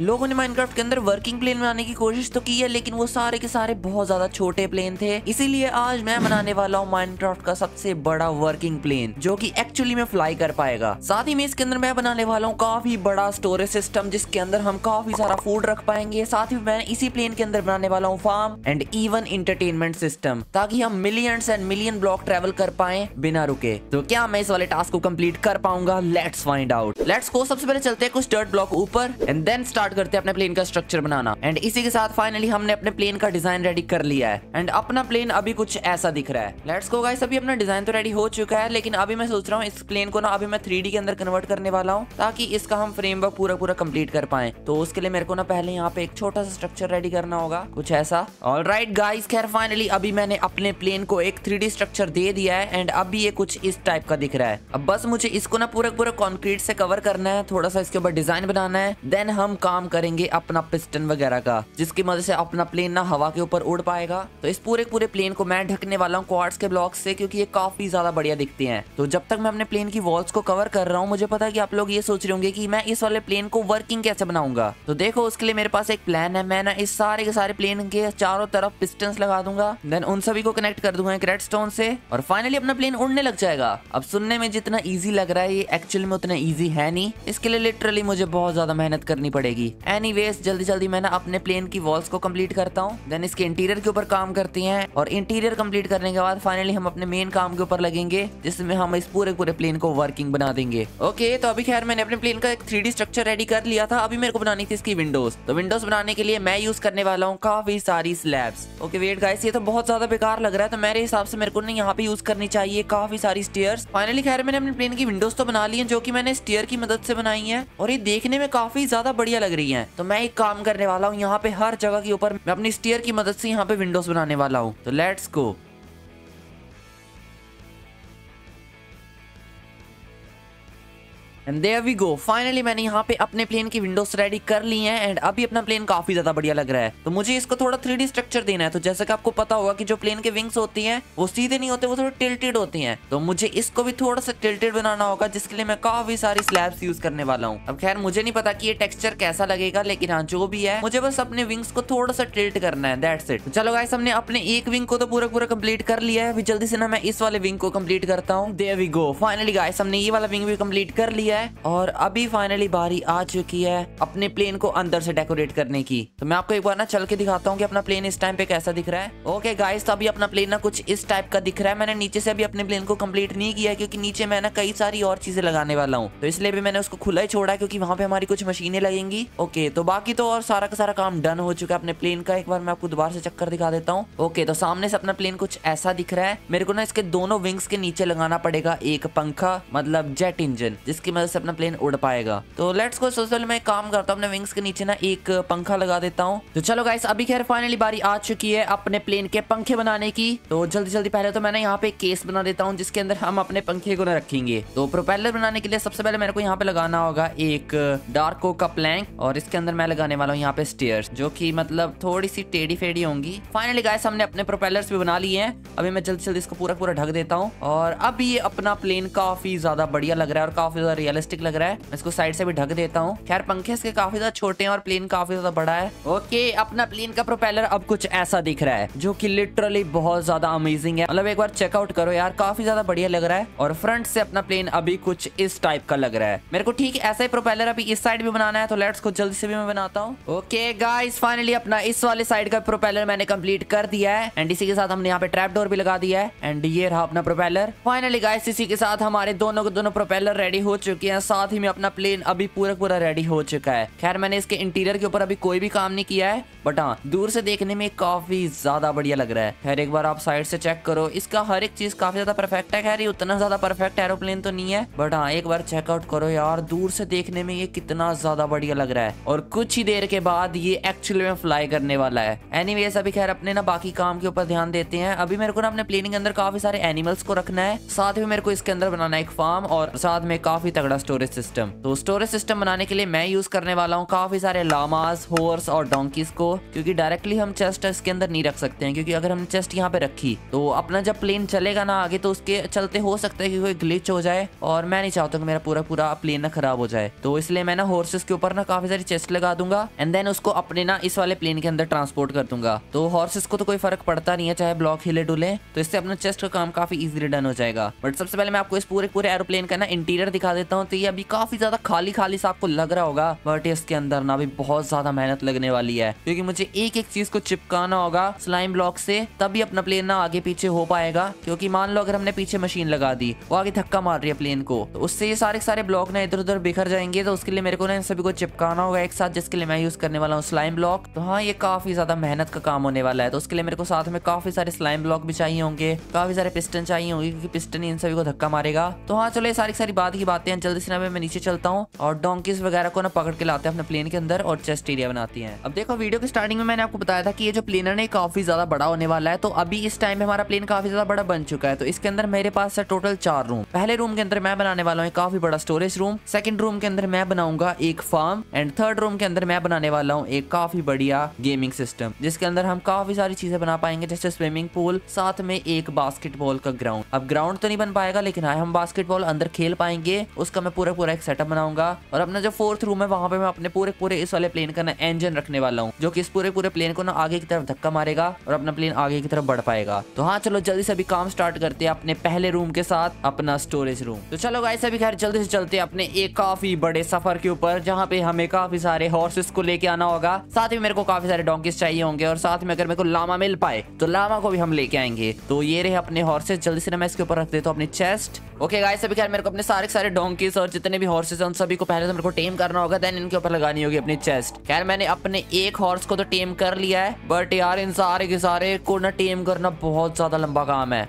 लोगों ने माइनक्राफ्ट के अंदर वर्किंग प्लेन बनाने की कोशिश तो की है, लेकिन वो सारे के सारे बहुत ज़्यादा छोटे प्लेन थे। इसीलिए आज मैं बनाने वाला हूँ माइनक्राफ्ट का सबसे बड़ा वर्किंग प्लेन जो कि एक्चुअली में फ्लाई कर पाएगा। साथ ही में इसके अंदर मैं बनाने वाला हूँ काफ़ी बड़ा स्टोरेज सिस्टम जिसके अंदर हम काफ़ी सारा फ़ूड रख पाएँगे। साथ ही मैं इसी प्लेन के अंदर बनाने वाला हूँ farm and even entertainment system ताकि हम millions and million block travel कर पाए बिना रुके। तो क्या मैं इस वाले टास्क को कंप्लीट कर पाऊँगा? लेट्स फाइंड आउट लेट्स को सबसे पहले चलते हैं कुछ डर्ट ब्लॉक ऊपर एंड देन स्टार्ट करते हैं अपने प्लेन का स्ट्रक्चर बनाना। एंड इसी के साथ फाइनली हमने अपने प्लेन का डिज़ाइन रेडी कर लिया है। एंड अपना प्लेन अभी कुछ ऐसा दिख रहा है। लेट्स गो गाइस अभी अपना डिज़ाइन तो रेडी हो चुका है, लेकिन अभी मैं सोच रहा हूँ इस प्लेन को ना अभी मैं थ्री के अंदर कन्वर्ट करने वाला हूँ, ताकि इसका हम फ्रेमवर्क पूरा पूरा कंप्लीट कर पाए। तो उसके लिए मेरे को ना पहले यहाँ पे एक छोटा सा स्ट्रक्चर रेडी करना होगा, कुछ ऐसा। ऑल राइट गाइस खैर फाइनली अभी मैंने अपने प्लेन को एक थ्री स्ट्रक्चर दे दिया है एंड अभी ये कुछ इस टाइप का दिख रहा है। अब बस मुझे इसको ना पूरा पूरा कॉन्क्रीट से कवर करना है, थोड़ा सा इसके ऊपर डिज़ाइन बनाना है देन हम काम करेंगे अपना पिस्टन वगैरह का, जिसकी मदद से अपना प्लेन ना हवा के ऊपर उड़ पाएगा। तो इस पूरे पूरे प्लेन को मैं ढकने वाला हूँ क्वार्ट्स के ब्लॉक से, क्योंकि ये काफ़ी ज़्यादा बढ़िया दिखते हैं। तो जब तक मैं अपने प्लेन की वॉल्स को कवर कर रहा हूँ, मुझे पता कि आप लोग ये सोच रहे होंगे कि मैं इस वाले प्लेन को वर्किंग कैसे बनाऊँगा। तो देखो, उसके लिए मेरे पास एक प्लान है, मैं ना इस सारे के सारे प्लेन के चारों तरफ़ पिस्टन लगा दूँगा देन उन सभी को कनेक्ट कर दूँगा एक रेड स्टोन से, और फाइनली अपना प्लेन उड़ने लग जाएगा। अब सुनने में जितना ईजी लग रहा है, ये एक्चुअली में उतना ईजी है नहीं। इसके लिए लिटरली मुझे बहुत ज़्यादा मेहनत करनी पड़ेगी। एनी जल्दी जल्दी मैं ना अपने प्लेन की वॉल्स को कंप्लीट करता हूँ। देन इसके इंटीरियर के ऊपर काम करती हैं और इंटीरियर कंप्लीट करने के बाद फाइनली हम अपने मेन काम के ऊपर लगेंगे, जिसमें हम इस पूरे पूरे प्लेन को वर्किंग बना देंगे। ओके तो अभी खैर मैंने अपने प्लेन का एक थ्री स्ट्रक्चर रेडी कर लिया था। अभी मेरे को बनानी थी इसकी विंडोज़ तो विंडोज़ बनाने के लिए मैं यूज़ करने वाला हूँ काफ़ी सारी स्लैब्स ओके वेट गाइस ये तो बहुत ज़्यादा बेकार लग रहा है तो मेरे हिसाब से मेरे को नहीं यहाँ पे यूज़ करनी चाहिए काफ़ी सारी स्टेयर्स फाइनली खैर मैंने अपने प्लेन की विंडोज़ तो बना ली है, जो की मैंने स्टेयर की मदद से बनाई है। और ये देखने में काफ़ी ज़्यादा बढ़िया लग रही है। तो मैं एक काम करने वाला हूँ, यहाँ पे हर जगह के ऊपर मैं अपनी स्टेयर की मदद से यहाँ पे विंडोज़ बनाने वाला हूँ। तो let's go and there we go finally मैंने यहाँ पे अपने प्लेन की विंडोज़ रेडी कर ली हैं एंड अभी अपना प्लेन काफ़ी ज़्यादा बढ़िया लग रहा है। तो मुझे इसको थोड़ा थ्री स्ट्रक्चर देना है। तो जैसे कि आपको पता होगा कि जो प्लेन के विंग्स होती हैं, वो सीधे नहीं होते, वो थोड़े टिल्टेड होती हैं। तो मुझे इसको भी थोड़ा सा टिल्टेड बनाना होगा, जिसके लिए मैं काफ़ी सारी स्लैब्स यूज़ करने वाला हूँ। अब खैर, मुझे नहीं पता कि ये टेक्सचर कैसा लगेगा, लेकिन हाँ जो भी है, मुझे बस अपने विंग्स को थोड़ा सा टिल्ट करना है। दैट्स इट चलो गाइस हमने अपने एक विंग को तो पूरा पूरा कंप्लीट कर लिया है। अभी जल्दी से ना मैं इस वाले विंग को कंप्लीट करता हूँ। There we go finally guys हमने ये वाला विंग भी कंप्लीट कर लिया है और अभी फाइनली बारी आ चुकी है अपने प्लेन को अंदर से डेकोरेट करने की। तो मैं आपको एक बार ना चल के दिखाता हूँ कि अपना प्लेन इस टाइम पे कैसा दिख रहा है। ओके गाइस तो अभी अपना प्लेन ना कुछ इस टाइप का दिख रहा है। मैंने नीचे से अभी अपने प्लेन को कंप्लीट नहीं किया क्योंकि नीचे मैं ना कई सारी और चीज़ें लगाने वाला हूँ। तो इसलिए भी मैंने उसको खुला ही छोड़ा क्योंकि वहाँ पे हमारी कुछ मशीनें लगेंगी। ओके तो बाकी तो और सारा का सारा काम डन हो चुका है अपने प्लेन का। एक बार मैं आपको दोबारा से चक्कर दिखा देता हूँ। ओके तो सामने से अपना प्लेन कुछ ऐसा दिख रहा है। मेरे को ना इसके दोनों विंग्स के नीचे लगाना पड़ेगा। एक पंखा मतलब जेट इंजन जिसकी मदद से अपना प्लेन उड़ पाएगा। तो लेट्स को सबसे मैं, काम करता हूँ, अपने विंग्स के नीचे ना एक पंखा लगा देता हूँ। तो चलो गाइस अभी खैर फाइनली बारी आ चुकी है अपने प्लेन के पंखे बनाने की। तो जल्दी जल्दी पहले तो मैंने यहाँ पे केस बना देता हूँ, जिसके अंदर हम अपने पंखे को ना रखेंगे। तो प्रोपेलर बनाने के लिए सबसे पहले मेरे को यहाँ पे लगाना होगा एक डार्को का प्लैंक और इसके अंदर मैं लगाने वाला हूँ यहाँ पे स्टेयर जो की मतलब थोड़ी सी टेढ़ी फेडी होंगी। फाइनली गाइस हमने अपने प्रोपेलर्स भी बना लिए हैं। अभी मैं जल्दी जल्दी इसको पूरा पूरा ढक देता हूँ, और अब ये अपना प्लेन काफ़ी ज़्यादा बढ़िया लग रहा है, और काफ़ी ज़्यादा रियलिस्टिक लग रहा है। इसको साइड से भी ढक देता हूँ। खैर, पंखे इसके काफ़ी ज़्यादा छोटे हैं और प्लेन काफ़ी ज़्यादा बड़ा है। ओके अपना प्लेन का प्रोपेलर अब कुछ ऐसा दिख रहा है, जो की लिटरली बहुत ज़्यादा अमेजिंग है। मतलब एक बार चेकआउट करो यार, काफ़ी ज़्यादा बढ़िया लग रहा है और फ्रंट से अपना प्लेन अभी कुछ इस टाइप का लग रहा है। मेरे को ठीक ऐसा ही प्रोपेलर अभी इस साइड भी बनाना है तो लेट्स को जल्दी से भी मैं बनाता हूँ। ओके गाइस फाइनली अपना इस वाले साइड का प्रोपेलर मैंने कंप्लीट कर दिया है। एंड इसी के साथ हमने यहाँ पे ट्रैप डोर भी लगा दिया है। एंड ये रहा अपना प्रोपेलर फाइनली गाइस इसी के साथ हमारे दोनों के दोनों प्रोपेलर रेडी हो चुके हैं साथ ही में अपना प्लेन अभी पूरा पूरा रेडी हो चुका है। खैर, मैंने इसके इंटीरियर के ऊपर अभी कोई भी काम नहीं किया है बट हाँ दूर से देखने में काफ़ी ज़्यादा बढ़िया लग रहा है। खैर, एक बार आप साइड से चेक करो। इसका हर एक चीज़ काफ़ी ज़्यादा परफेक्ट है। खैर, ये उतना ज़्यादा परफेक्ट एरोप्लेन तो नहीं है बट हाँ एक बार चेकआउट करो यार। दूर से देखने में ये कितना ज़्यादा बढ़िया लग रहा है। और कुछ ही देर के बाद ये एक्चुअली में फ्लाई करने वाला है। एनी अभी खैर, अपने ना बाकी काम के ऊपर ध्यान देते हैं। अभी मेरे को ना अपने प्लेनिंग अंदर काफ़ी सारे एनिमल्स को रखना है। साथ में मेरे को इसके अंदर बनाना एक फार्म और साथ में काफ़ी तगड़ा तगड़ा स्टोरेज सिस्टम तो स्टोरेज सिस्टम बनाने के लिए मैं यूज़ करने वाला हूँ काफ़ी सारे लामाज हॉर्स और डोंकीज को, क्योंकि डायरेक्टली हम चेस्ट इसके अंदर नहीं रख सकते हैं, क्योंकि अगर हम चेस्ट यहाँ पे रखी तो अपना जब प्लेन चलेगा ना आगे तो उसके चलते हो सकता है कि कोई ग्लिच हो जाए और मैं नहीं चाहता कि मेरा पूरा पूरा प्लेन ना खराब हो जाए। तो इसलिए मैं ना हॉर्सेस के ऊपर ना काफ़ी सारी चेस्ट लगा दूँगा एंड देन उसको अपने ना इस वाले प्लेन के अंदर ट्रांसपोर्ट कर दूँगा। तो हॉर्सेस को तो कोई फ़र्क पड़ता नहीं है, चाहे ब्लॉक हिले डुले तो इससे अपना चेस्ट का काम काफ़ी इजीली डन हो जाएगा। बट सबसे पहले मैं आपको इस पूरे पूरे एरोप्लेन का ना इंटीरियर दिखा देता हूँ। तो ये अभी काफ़ी ज़्यादा खाली खाली सा आपको लग रहा होगा बट इसके अंदर ना भी बहुत ज़्यादा मेहनत लगने वाली है। क्योंकि मुझे एक एक चीज़ को चिपकाना होगा स्लाइम ब्लॉक से, तभी अपना प्लेन ना आगे पीछे हो पाएगा। क्योंकि मान लो अगर हमने पीछे मशीन लगा दी, वो आगे धक्का मार रही है प्लेन को तो उससे ये सारे सारे ब्लॉक ना इधर उधर बिखर जाएँगे तो उसके लिए मेरे को ना इन सभी को चिपकाना होगा एक साथ, जिसके लिए मैं यूज़ करने वाला हूँ स्लाइम ब्लॉक तो हाँ ये काफ़ी ज़्यादा मेहनत का काम होने वाला है तो उसके लिए मेरे को साथ में काफ़ी सारे स्लाइम ब्लॉक भी चाहिए होंगे, काफ़ी सारे पिस्टन चाहिए होंगे, क्योंकि पिस्टन इन सभी को धक्का मारेगा। तो हाँ चलो ये सारी सारी बात की बातें हैं जल्दी से ना मैं नीचे चलता हूँ और डोंकीज वगैरह को ना पकड़ के लाते हैं अपने प्लेन के अंदर और चेस्ट एरिया बनाती है। अब देखो वीडियो की स्टार्टिंग में मैंने आपको बताया था कि ये जो प्लेनर है काफ़ी ज़्यादा बड़ा होने वाला है। तो अभी इस टाइम में हमारा प्लेन काफ़ी ज़्यादा बड़ा बन चुका है। तो इसके अंदर मेरे पास है टोटल चार रूम पहले रूम के अंदर मैं बनाने वाला हूँ काफ़ी बड़ा स्टोरेज रूम सेकंड रूम के अंदर मैं बनाऊँगा एक फार्म एंड थर्ड रूम के अंदर मैं बनाने वाला हूँ एक काफ़ी बढ़िया गेमिंग सिस्टम जिसके अंदर हम काफ़ी सारी चीज़ें बना पाएँगे, जैसे स्विमिंग पूल साथ में एक बास्केटबॉल का ग्राउंड अब ग्राउंड तो नहीं बन पाएगा, लेकिन हाँ हम बास्केटबॉल अंदर खेल पाएँगे, उसका मैं पूरा पूरा एक सेटअप बनाऊँगा और अपना जो फोर्थ रूम है, वहाँ पे मैं अपने पूरे पूरे इस वाले प्लेन का ना इंजन रखने वाला हूँ, जो कि इस पूरे पूरे प्लेन को ना आगे की तरफ़ धक्का मारेगा और अपना प्लेन आगे की तरफ़ बढ़ पाएगा। तो हाँ चलो जल्दी से अभी काम स्टार्ट करते हैं अपने पहले रूम के साथ, अपना स्टोरेज रूम तो चलो गाइस अभी खैर जल्दी से चलते अपने एक काफ़ी बड़े सफ़र के ऊपर, जहाँ पे हमें काफ़ी सारे हॉर्सेस को लेके आना होगा। साथ ही मेरे को काफ़ी सारे डोंकीज चाहिए होंगे और साथ में अगर मेरे को लामा मिल पाए तो लामा को भी हम लेके आएँगे। तो ये रहे अपने हॉर्सेस जल्दी से ना मैं इसके ऊपर रख देता हूँ अपनी चेस्ट ओके गाइस अभी खैर मेरे को अपने सारे सारे डोंकीज और जितने भी हॉर्सेस हैं, उन सभी को पहले तो मेरे को टेम करना होगा देन इनके ऊपर लगानी होगी अपनी चेस्ट खैर, मैंने अपने एक हॉर्स को तो टेम कर लिया है बट यार, इन सारे के सारे को ना टेम करना बहुत ज़्यादा लंबा काम है.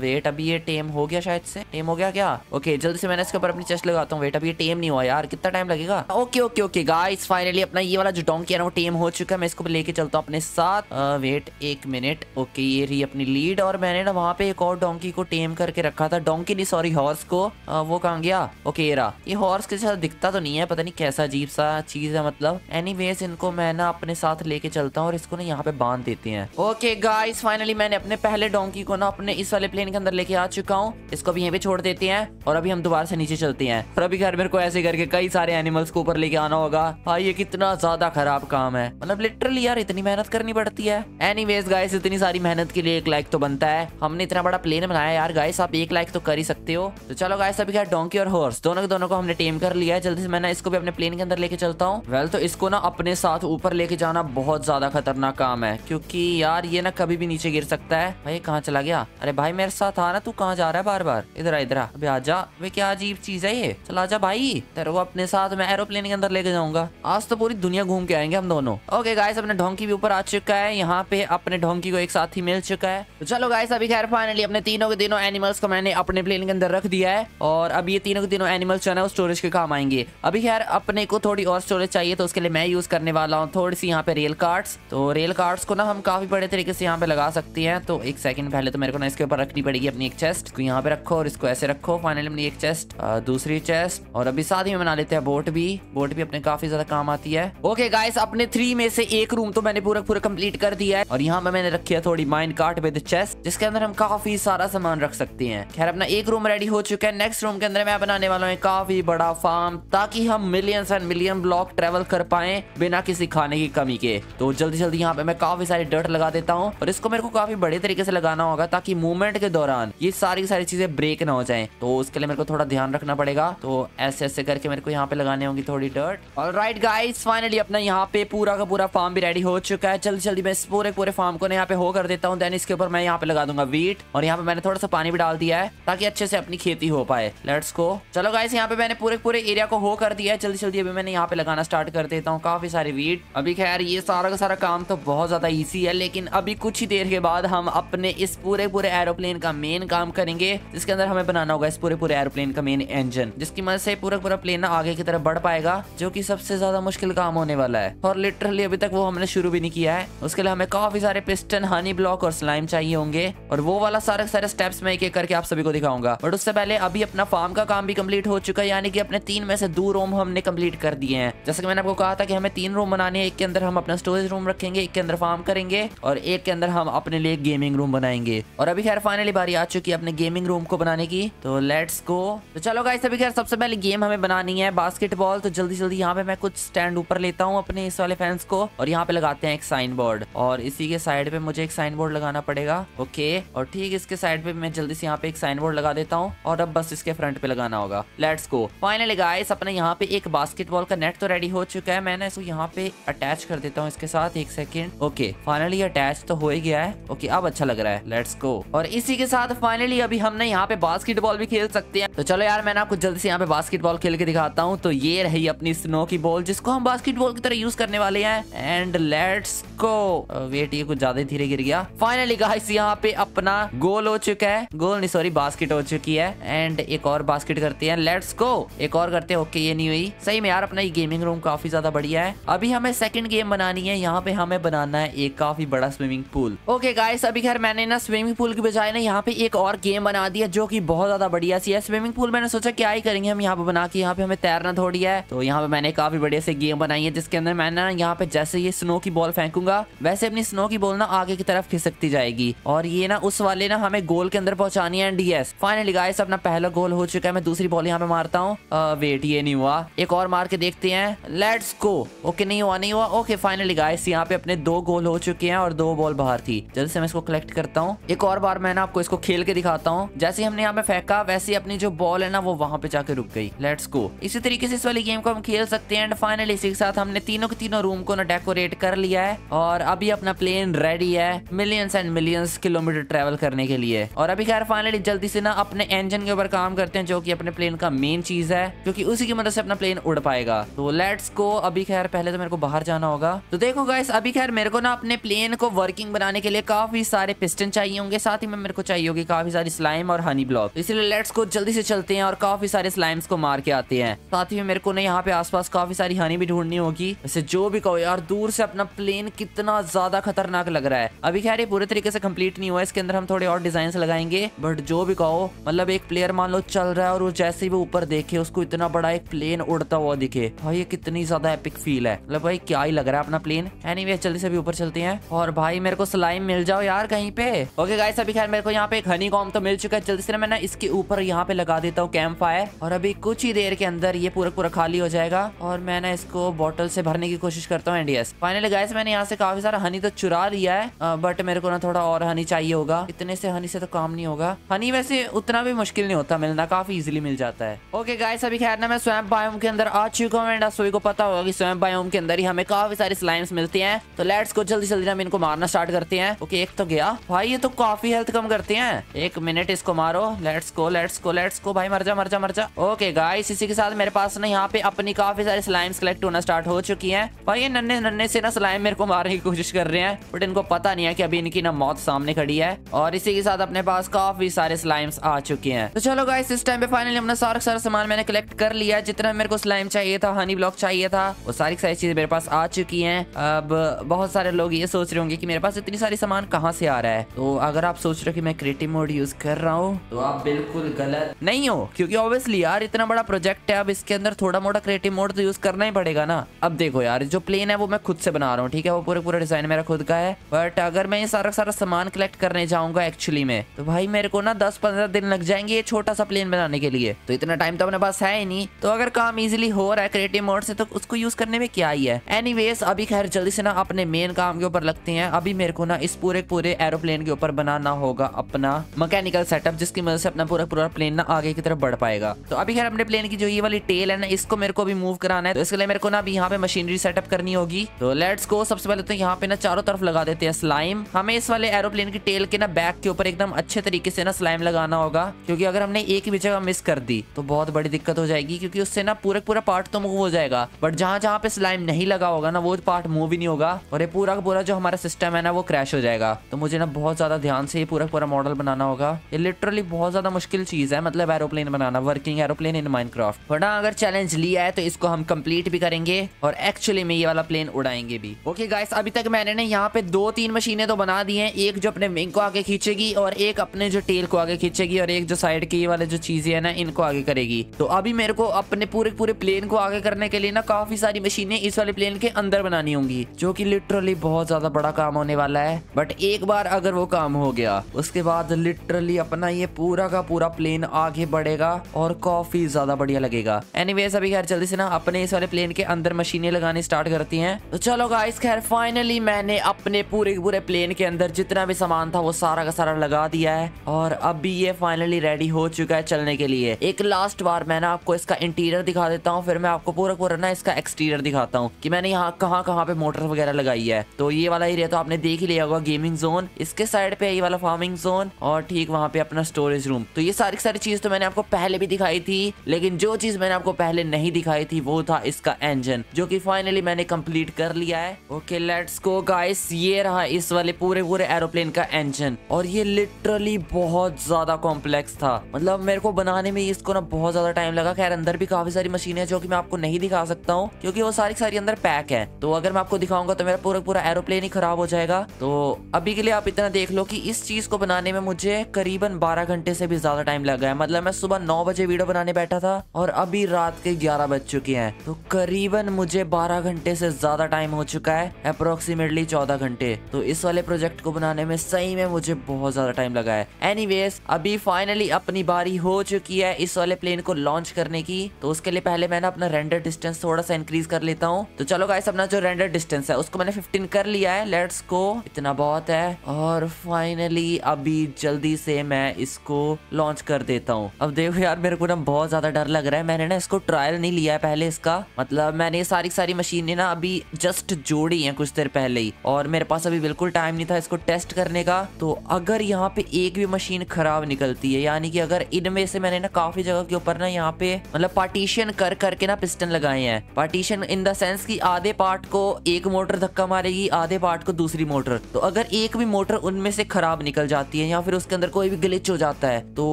वेट अभी ये टेम हो गया शायद से? टेम हो गया क्या? ओके जल्दी से मैंने इसके ऊपर अपनी चेस्ट लगाता हूँ. वेट अभी ये टेम नहीं हुआ यार, कितना टाइम लगेगा? Okay okay okay guys finally अपना ये वाला जो डोंकी है ना, वो टेम हो चुका है. मैं इसको लेके चलता हूँ अपने साथ. वेट एक मिनट ओके ये रही अपनी लीड और मैंने ना वहाँ पे एक और डोंकी को टेम करके रखा था. डोंकी नहीं सॉरी हॉर्स को आ, वो कहाँ गया? ओके ये हॉर्स के साथ दिखता तो नहीं है पता नहीं कैसा अजीब सा चीज़ है मतलब। एनीवेज इनको मैं ना अपने साथ लेके चलता हूँ और इसको ना यहाँ पे बाँध देते हैं। ओके गाइस फाइनली मैंने अपने पहले डोंकी को ना अपने इस वाले प्लेन के अंदर लेके आ चुका हूँ। इसको भी यहीं पे छोड़ देते हैं और अभी हम दोबारा से नीचे चलते हैं। और अभी घर मेरे को ऐसे करके कई सारे एनिमल्स को ऊपर लेके आना होगा। हाँ ये कितना ज़्यादा खराब काम है। मतलब लिटरली यार इतनी मेहनत करनी पड़ती है। एनीवेज गाइस इतनी सारी मेहनत के लिए एक लाइक तो बनता है। हमने इतना बड़ा प्लेन बनाया यार गाइस आप एक लाइक तो कर ही सकते हो। तो चलो गाइस अभी क्या डोंकी और हॉर्स दोनों के दोनों को हमने टेम कर लिया है। जल्दी से मैं ना इसको भी अपने प्लेन के अंदर लेके चलता हूँ। वेल तो इसको ना अपने साथ ऊपर लेके जाना बहुत ज़्यादा खतरनाक काम है, क्योंकि यार ये ना कभी भी नीचे गिर सकता है। भाई कहाँ चला गया? अरे भाई, मेरे साथ आ ना, तू कहाँ जा रहा है बार बार? इधर आ इधर आ। अभी आजा वे क्या अजीब चीज़ है ये? चला जा भाई। तेरे को अपने साथ मैं एरोप्लेन के अंदर लेके जाऊँगा। आज तो पूरी दुनिया घूम के आएँगे हम दोनों। ओके गाइस अपने ढोंकी भी ऊपर आ चुका है। यहाँ पे अपने ढोंकी को एक साथ ही मिल चुका है। तो चलो गाइस अभी खैर फाइनली अपने तीनों के तीनों एनिमल्स को मैंने अपने प्लेन के अंदर रख दिया है और अब ये तीनों के तीनों एनिमल्स जो है स्टोरेज के काम आएँगे। अभी खैर, अपने को थोड़ी और स्टोरेज चाहिए तो उसके लिए मैं यूज़ करने वाला हूँ। थोड़ी सी यहाँ पे रेल कार्ड्स तो रेल कार्ड्स को ना हम काफ़ी बड़े तरीके से यहाँ पे लगा सकते हैं। तो एक सेकंड पहले तो मेरे को ना इसके ऊपर रखनी पड़ेगी अपनी एक चेस्ट इसको यहाँ पे रखो और इसको ऐसे रखो। फाइनली अपनी एक चेस्ट दूसरी चेस्ट और अभी साथ ही बना लेते हैं बोट भी। बोट भी अपने काफ़ी ज़्यादा काम आती है। ओके गाइस अपने थ्री में से एक रूम तो मैंने पूरा पूरा कंप्लीट कर दिया है। और यहाँ पे मैंने रखी है थोड़ी माइंड कार्ट विद चेस्ट जिसके अंदर हम काफ़ी सारा सामान रख सकते हैं। खैर, अपना एक रूम रेडी हो चुका है। नेक्स्ट रूम के अंदर मैं बनाने वाला हूँ काफ़ी बड़ा फार्म ताकि हम millions and million block travel कर पाए बिना किसी खाने की कमी के। तो जल्दी जल्दी यहाँ पे मैं काफ़ी सारी डर्ट लगा देता हूँ, और इसको मेरे को काफ़ी बड़े तरीके से लगाना होगा, ताकि मूवमेंट के दौरान ये सारी सारी चीज़ें ब्रेक ना हो जाए। तो उसके लिए मेरे को थोड़ा ध्यान रखना पड़ेगा। तो ऐसे ऐसे करके मेरे को यहाँ पे लगाने होंगी थोड़ी डर्ट और राइट गाइस फाइनली अपना यहाँ पे पूरा का पूरा फार्म भी रेडी हो चुका है। जल्दी जल्दी मैं इस पूरे पूरे फार्म को यहाँ पे हो कर देता हूँ देन इसके ऊपर मैं यहाँ पे लगा दूँगा वीट और यहाँ पे मैंने थोड़ा सा पानी भी डाल दिया है, ताकि अच्छे से अपनी खेती हो पाए। लेट्स को चलो गाइस यहाँ पे मैंने पूरे पूरे एरिया को हो कर दिया है। जल्दी जल्दी अभी मैंने यहाँ पे लगाना स्टार्ट कर देता हूँ। काफ़ी सारे वीट अभी खैर, ये सारा का सारा काम तो बहुत ज़्यादा ईजी है, लेकिन अभी कुछ ही देर के बाद हम अपने इस पूरे पूरे एरोप्लेन का मेन काम करेंगे। जिसके अंदर हमें बनाना होगा इस पूरे पूरे एरोप्लेन का मेन इंजन जिसकी मदद से पूरा पूरा प्लेन आगे की तरफ़ बढ़ पाएगा, जो की सबसे ज़्यादा मुश्किल काम होने वाला है। और लिटरली अभी तक वो हमने शुरू भी नहीं किया है। उसके लिए हमें काफ़ी सारे पिस्टन हनी ब्लॉक और स्लाइम चाहिए होंगे। और वो वाला सारे सारे स्टेप्स मैं एक एक करके आप सभी को दिखाऊँगा। बट बट उससे पहले अभी अपना फार्म का काम भी कंप्लीट हो चुका है, यानी कि अपने तीन में से दो रूम हमने कंप्लीट कर दिए हैं। जैसे कि मैंने आपको कहा था कि हमें तीन रूम बनाने हैं, एक के अंदर हम अपना स्टोरेज रूम रखेंगे, एक के अंदर फार्म करेंगे, और एक के अंदर हम अपने लिए गेमिंग रूम बनाएँगे। और अभी खैर फाइनली बारी आ चुकी है अपने गेमिंग रूम को बनाने की तो लेट्स गो तो चलो गाइस अभी खैर सबसे पहले गेम हमें बनानी है बास्केटबॉल तो जल्दी जल्दी यहाँ पे मैं कुछ स्टैंड ऊपर लेता हूँ अपने इस वाले फैंस को, और यहाँ पे लगाते हैं एक साइन बोर्ड और इसी के साइड पे मुझे एक साइन बोर्ड लगाना पड़ेगा ओके और ठीक इसके साइड पे मैं जल्दी से यहाँ पे एक साइन बोर्ड लगा देता हूँ। और अब बस इसके फ्रंट पे लगाना होगा। लेट्स गो फाइनली गाइस अपने यहाँ पे एक बास्केटबॉल का नेट तो रेडी हो चुका है। मैंने इसको यहाँ पे अटैच कर देता हूँ इसके साथ। एक सेकेंड ओके फाइनली अटैच तो हो ही गया है। ओके अब अच्छा लग रहा है। लेट्स गो और इसी के साथ फाइनली अभी हमने यहाँ पे बास्केटबॉल भी खेल सकते हैं। तो चलो यार मैंने आपको जल्दी से यहाँ पे बास्केटबॉल खेल के दिखाता हूँ। तो ये रही अपनी स्नो की बॉल जिसको हम बास्केटबॉल की तरह यूज़ करने वाले हैं। एंड लेट्स गो वेट ये कुछ ज़्यादा धीरे गिर गया। फाइनली गाइस यहाँ पे अपना गोल हो चुका है। गोल नहीं सॉरी बास्केट हो चुकी है एंड एक और बास्केट करते हैं। लेट्स गो एक और करते हैं। ओके ये नहीं हुई। सही में यार, अपना ये गेमिंग रूम काफ़ी ज़्यादा बढ़िया है। अभी हमें सेकंड गेम बनानी है। यहाँ पे हमें बनाना है एक काफ़ी बड़ा स्विमिंग पूल ओके गाइस अभी खैर मैंने ना स्विमिंग पूल की बजाय ना यहाँ पे एक और गेम बना दिया जो की बहुत ज़्यादा बढ़िया सी है। स्विमिंग पूल मैंने सोचा, क्या ही करेंगे हम यहाँ पे बना के। यहाँ पे हमें तैरना थोड़ी है। तो यहाँ पे मैंने काफ़ी बढ़िया से गेम बनाई है, जिसके अंदर मैंने ना यहाँ पे जैसे ये स्नो की बॉल फेंकूँगा, वैसे अपनी स्नो की बॉल ना आगे की तरफ़ खिसकती जाएगी। और ये ना उस वाले ना हमें गोल के अंदर पहुंचानी है एनडीएस फाइनली गाइस अपना पहला गोल हो चुका है, मैं दूसरी बॉल यहाँ पे मारता हूँ। वेट ये नहीं हुआ। एक और मार के देखते हैं। लेट्स गो ओके नहीं हुआ नहीं हुआ। ओके फाइनली गाइस यहाँ पे अपने दो गोल हो चुके हैं और दो बॉल बाहर थी। जल्दी से मैं इसको कलेक्ट करता हूँ। एक और बार मैं ना आपको इसको खेल के दिखाता हूँ। जैसे हमने यहाँ पे फेंका, वैसे अपनी जो बॉल है ना, वो वहाँ पे जाके रुक गई। लेट्स गो इसी तरीके से इस वाली गेम को हम खेल सकते हैं। एंड फाइनली इसी के साथ हमने तीनों के तीनों रूम को ना डेकोरेट कर लिया है। और अभी अपना प्लेन रेडी है। Millions and millions kilometre travel करने के लिए। और अभी खैर फाइनली जल्दी से ना अपने इंजन के ऊपर काम करते हैं, जो कि अपने प्लेन का मेन चीज़ है क्योंकि उसी की मदद से अपना प्लेन उड़ पाएगा। तो लेट्स गो अभी खैर, पहले तो मेरे को बाहर जाना होगा। तो देखो गाइस अभी खैर मेरे को ना अपने प्लेन को वर्किंग बनाने के लिए काफ़ी सारे पिस्टन चाहिए होंगे। साथ ही में मेरे को चाहिए होगी काफ़ी सारी स्लाइम और हनी ब्लॉक इसलिए लेट्स को जल्दी से चलते हैं और काफ़ी सारे स्लाइम्स को मार के आते हैं। साथ ही मेरे को ना यहाँ पे आसपास काफ़ी सारी हनी भी ढूंढनी होगी। वैसे जो भी कहो यार, दूर से अपना प्लेन कितना ज़्यादा खतरनाक लग रहा है। अभी खैर ये पूरे तरीके से कंप्लीट नहीं हुआ इसके अंदर हम थोड़े और डिज़ाइन लगाएँगे। बट जो भी कहो मतलब एक प्लेयर मान लो चल रहा है और वो जैसे भी ऊपर देखे, उसको इतना बड़ा एक प्लेन उड़ता हुआ दिखे। भाई, ये कितनी ज़्यादा एपिक फील है। मतलब भाई, क्या ही लग रहा है अपना प्लेन एनीवे जल्दी से भी ऊपर चलते हैं। और भाई, मेरे को स्लाइम मिल जाओ यार कहीं पे। ओके गाइस अभी खैर मेरे को यहाँ पे एक हनी कॉम तो मिल चुका है। जल्दी से मैं ना इसके ऊपर यहाँ पे लगा देता हूँ कैंप फायर और अभी कुछ ही देर के अंदर ये पूरा पूरा खाली हो जाएगा। और मैं ना इसको बॉटल से भरने की कोशिश करता हूँ एनडीएस फाइनली गाइस मैंने यहाँ से काफ़ी सारा हनी तो चुरा लिया है। बट मेरे को ना थोड़ा और हनी चाहिए होगा। इतने से हनी से तो काम नहीं होगा। हनी वैसे उतना भी मुश्किल नहीं होता, मिलना काफ़ी इजिली मिल जाता है। ओके गाइस अभी खैर ना मैं स्वयं बायोम के अंदर आ चुका हूँ एंड सभी को पता होगा कि स्वयं बायोम के अंदर ही हमें काफ़ी सारे स्लाइम्स मिलते हैं। तो लेट्स को जल्दी जल्दी हम इनको मारना स्टार्ट करते हैं। ओके एक तो गया। भाई, ये तो काफ़ी हेल्थ कम करते हैं। एक मिनट इसको मारो। लेट्स को लेट्स को लेट्स को भाई, मर जा मर जा मर जा। ओके गाइस इसी के साथ मेरे पास ना यहाँ पे अपनी काफ़ी सारी स्लाइम्स कलेक्ट होना स्टार्ट हो चुकी हैं। भाई, ये नन्हे नन्हे से ना स्लाइम मेरे को मारने की कोशिश कर रहे हैं। बट इनको पता नहीं है कि अभी इनकी ना मौत सामने खड़ी है। और इसी के साथ अपने पास काफ़ी सारे स्लाइम्स आ चुके हैं। तो चलो गाइस इस टाइम पे फाइनली अपना सारा सारा सामान मैंने कलेक्ट कर लिया। जितना मेरे को स्लाइम चाहिए था हनी ब्लॉक चाहिए था, वो सारी सारी चीज़ें मेरे पास आ चुकी हैं। अब बहुत सारे लोग ये सोच रहे होंगे कि मेरे पास इतनी सारी सामान कहाँ से आ रहा है? तो अगर आप सोच रहे हो कि मैं क्रिएटिव मोड यूज़ कर रहा हूँ तो आप बिल्कुल गलत नहीं हो। क्योंकि ऑब्वियसली यार, इतना बड़ा प्रोजेक्ट है, अब इसके अंदर थोड़ा मोटा क्रिएटिव मोड तो यूज़ करना ही पड़ेगा ना। अब देखो यार, जो प्लेन है वो मैं खुद से बना रहा हूँ, ठीक है? वो पूरे पूरा डिज़ाइन मेरा खुद का है। बट अगर मैं ये सारा सारा सामान कलेक्ट करने जाऊँगा एक्चुअली में तो भाई मेरे को ना दस पंद्रह दिन लग जाएँगे ये छोटा सा प्लेन बनाने के लिए। तो इतना टाइम तो अपने पास है ही नहीं। तो अगर काम इजिली हो रहा है क्रिएटिव मोड से तो उसको यूज़ करने में क्या ही है? एनीवेज अभी खैर जल्दी से ना अपने मेन काम के ऊपर लगते हैं। अभी मेरे को ना इस पूरे पूरे एरोप्लेन के ऊपर बनाना होगा अपना मैकेनिकल सेटअप जिसकी मदद से अपना पूरा पूरा प्लेन ना आगे की तरफ़ बढ़ पाएगा। तो अभी खैर अपने प्लेन की जो ये वाली टेल है ना, इसको मेरे को भी मूव कराना है। तो इसके लिए मेरे को ना अभी यहाँ पे मशीनरी सेटअप करनी होगी। तो लेट्स को सबसे पहले तो यहाँ पे ना चारों तरफ़ लगा देते हैं स्लाइम हमें इस वाले एरोप्लेन की टेल के ना बैक के ऊपर एकदम अच्छे तरीके से ना स्लाइम लगाना होगा। क्योंकि अगर हमने एक भी जगह मिस कर दी तो बहुत बड़ी दिक्कत हो जाएगी, क्योंकि उससे ना पूरा पूरा पार्ट तो मूव हो जाएगा। बट जहाँ जहाँ पे स्लाइम नहीं लगा होगा ना, वो पार्ट मूव ही नहीं होगा। और ये पूरा पूरा जो हमारा सिस्टम है ना, वो क्रैश हो जाएगा। तो मुझे ना बहुत ज़्यादा ध्यान से ये पूरा पूरा मॉडल बनाना होगा। ये लिटरली बहुत ज़्यादा मुश्किल चीज़ है मतलब aeroplane banana working aeroplane in Minecraft but हाँ अगर चैलेंज लिया है तो इसको हम कंप्लीट भी करेंगे, और एक्चुअली में ये वाला प्लेन उड़ाएँगे भी। ओके गाइस अभी तक मैंने ना यहाँ पे दो तीन मशीनें तो बना दी है। एक जो अपने विंग को आगे खींचेगी, और एक अपने जो टेल को आगे खींचेगी, और एक एक जो साइड की वाले जो चीज़ें है ना, इनको आगे करेगी। तो अभी मेरे को अपने पूरे पूरे प्लेन को आगे करने के लिए ना काफ़ी सारी मशीनें इस वाले प्लेन के अंदर बनानी होंगी, जो की लिटरली बहुत ज़्यादा बड़ा काम होने वाला है। बट एक बार अगर वो काम हो गया, उसके बाद लिटरली अपना ये पूरा का पूरा प्लेन आगे बढ़ेगा और काफ़ी ज़्यादा बढ़िया लगेगा। एनीवेज अभी खैर जल्दी से ना अपने इस वाले प्लेन के अंदर मशीनें लगानी स्टार्ट करती हैं। तो चलो गाइस खैर फाइनली मैंने अपने पूरे पूरे प्लेन के अंदर जितना भी सामान था, वो सारा का सारा लगा दिया है। और अभी ये फाइनली रेडी हो चुका है चलने के लिए। एक लास्ट बार मैं ना आपको इसका इंटीरियर दिखा देता हूँ, फिर मैं आपको पूरा पूरा ना इसका एक्सटीरियर दिखाता हूँ कि मैंने यहाँ कहाँ कहाँ पे मोटर वगैरह लगाई है। तो ये वाला एरिया तो आपने देख ही लिया होगा गेमिंग जोन इसके साइड पे ये वाला फ़ार्मिंग जोन और ठीक वहाँ पे अपना स्टोरेज रूम तो ये सारी सारी चीज़ तो मैंने आपको पहले भी दिखाई थी, लेकिन जो चीज़ मैंने आपको पहले नहीं दिखाई थी वो था इसका इंजन जो कि फाइनली मैंने कंप्लीट कर लिया है। ओके लेट्स गो गाइस ये रहा इस वाले पूरे पूरे एरोप्लेन का इंजन और ये लिटरली बहुत ज़्यादा कॉम्प्लेक्स था। मतलब मेरे को बनाने में इसको ना बहुत ज़्यादा टाइम लगा। खैर, अंदर भी काफ़ी सारी मशीनें जो कि मैं आपको नहीं दिखा सकता हूँ, क्योंकि वो सारी सारी अंदर पैक है। तो अगर मैं आपको दिखाऊँगा तो मेरा पूरा पूरा एरोप्लेन ही खराब हो जाएगा। तो अभी के लिए आप इतना देख लो कि इस चीज़ को बनाने में मुझे करीबन बारह घंटे से भी ज़्यादा टाइम लगा है। मतलब मैं सुबह नौ बजे वीडियो बनाने बैठा था और अभी रात के ग्यारह बज चुके हैं। तो करीबन मुझे बारह घंटे से ज़्यादा टाइम हो चुका है अप्रोक्सीमेटली चौदह घंटे। तो इस वाले प्रोजेक्ट को बनाने में सही में मुझे बहुत ज़्यादा टाइम लगा है। एनीवेज अभी फाइनली अपनी बारी हो चुकी है इस वाले प्लेन को लॉन्च करने की। तो उसके लिए पहले मैंने अपना रेंडर डिस्टेंस थोड़ा सा इंक्रीज कर लेता हूँ। तो चलो गाइस अपना जो रेंडर डिस्टेंस है, उसको मैंने 15 कर लिया है। लेट्स गो इतना बहुत है। और फाइनली अभी जल्दी से मैं इसको लॉन्च कर देता हूँ। अब देखो यार, मेरे को ना बहुत ज़्यादा डर लग रहा है। मैंने ना इसको ट्रायल नहीं लिया है पहले इसका। मतलब मैंने ये सारी सारी मशीनें ना अभी जस्ट जोड़ी है कुछ देर पहले ही। और मेरे पास अभी बिल्कुल टाइम नहीं था इसको टेस्ट करने का। तो अगर यहाँ पे एक भी मशीन खराब निकलती है यानी कि अगर इनमें से मैंने ना काफ़ी जगह के ऊपर ना यहाँ पे मतलब पार्टीशन कर, करके ना पिस्टन लगाए हैं। पार्टीशन इन द सेंस की आधे पार्ट को एक मोटर धक्का मारेगी, आधे पार्ट को दूसरी मोटर। तो अगर एक भी मोटर उनमें से खराब निकल जाती है या फिर उसके अंदर कोई भी ग्लिच हो जाता है तो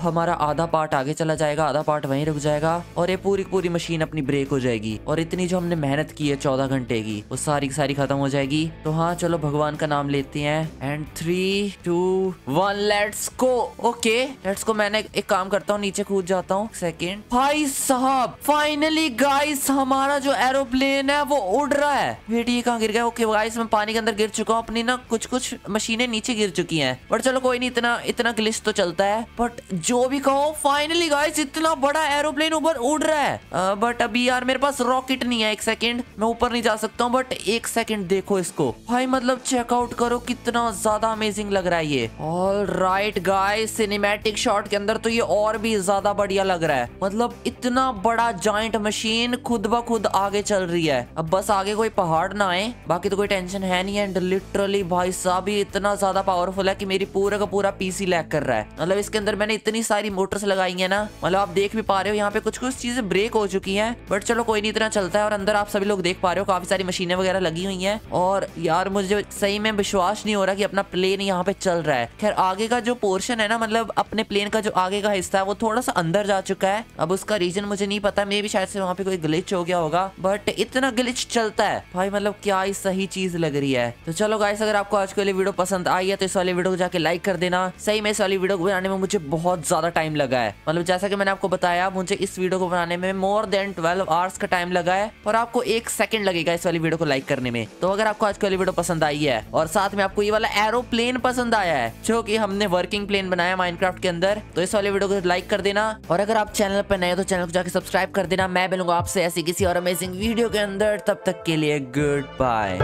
हमारा आधा पार्ट आगे चला जाएगा, आधा पार्ट वहीं रुक जाएगा और ये पूरी पूरी मशीन अपनी ब्रेक हो जाएगी। और इतनी जो हमने मेहनत की है चौदह घंटे की, वो सारी की सारी खत्म हो जाएगी। तो हाँ चलो भगवान का नाम लेते हैं। And three two one let's go okay let's go मैंने एक काम करता हूँ, नीचे कूद जाता हूँ। सेकेंड भाई साहब फाइनली गाइस हमारा जो एरोप्लेन है, वो उड़ रहा है। वेट कहाँ गिर गया? ओके गाइस मैं पानी के अंदर गिर चुका हूँ। अपनी ना कुछ कुछ मशीनें नीचे गिर चुकी हैं। बट चलो, कोई नहीं, इतना इतना ग्लिच तो चलता है। बट जो भी कहो फाइनली गाइस इतना बड़ा एरोप्लेन ऊपर उड़ रहा है। बट अभी यार मेरे पास रॉकेट नहीं है, एक सेकेंड मैं ऊपर नहीं जा सकता हूँ बट एक सेकेंड देखो इसको। भाई मतलब चेकआउट करो, कितना ज़्यादा अमेजिंग लग रहा है ये। All right guys cinematic shot के अंदर तो ये और भी ज़्यादा बढ़िया लग रहा है। मतलब इतना बड़ा जॉइंट मशीन खुद ब खुद आगे चल रही है। अब बस आगे कोई पहाड़ ना आए, बाकी तो कोई टेंशन है नहीं एंड लिटरली भाई साहब इतना ज़्यादा पावरफुल है कि मेरी पूरा का पूरा पीसी लैग कर रहा है। मतलब इसके अंदर मैंने इतनी सारी मोटर्स लगाई है ना मतलब आप देख भी पा रहे हो यहाँ पे कुछ कुछ चीज़ें ब्रेक हो चुकी है बट चलो कोई नहीं, इतना चलता है और अंदर आप सभी लोग देख पा रहे हो काफ़ी सारी मशीनें वगैरह लगी हुई हैं। और यार मुझे सही में विश्वास नहीं हो रहा कि अपना प्लेन यहाँ पे चल रहा है। खैर आगे का जो पोर्शन है ना मतलब अपने प्लेन का जो आगे का हिस्सा है, वो थोड़ा सा अंदर जा चुका है। अब उसका रीजन मुझे नहीं पता मे भी शायद से वहाँ पे कोई ग्लिच हो गया होगा। बट इतना ग्लिच चलता है। भाई मतलब क्या ही सही चीज़ लग रही है। तो चलो गाइस अगर आपको आज के लिए वीडियो पसंद आई है तो इस वाली वीडियो को जाके लाइक कर देना। सही में इस वाली वीडियो को बनाने में मुझे बहुत ज़्यादा टाइम लगा है। मतलब जैसा कि मैंने आपको बताया, मुझे इस वीडियो को बनाने में मोर देन ट्वेल्व आवर्स का टाइम लगा है। और आपको एक सेकंड लगेगा इस वाली वीडियो को लाइक करने में। तो अगर आपको आज वाली वीडियो पसंद आई है, और साथ में आपको ये वाला एरोप्लेन पसंद आया है, जो की हमने वर्किंग प्लेन बनाया माइनक्राफ्ट के अंदर तो इस वाले वीडियो को लाइक कर देना। और अगर आप चैनल पर नए तो चैनल को जाकर सब्सक्राइब कर देना। मैं मिलूँगा आपसे ऐसी किसी और अमेजिंग वीडियो के अंदर। तब तक के लिए गुड बाय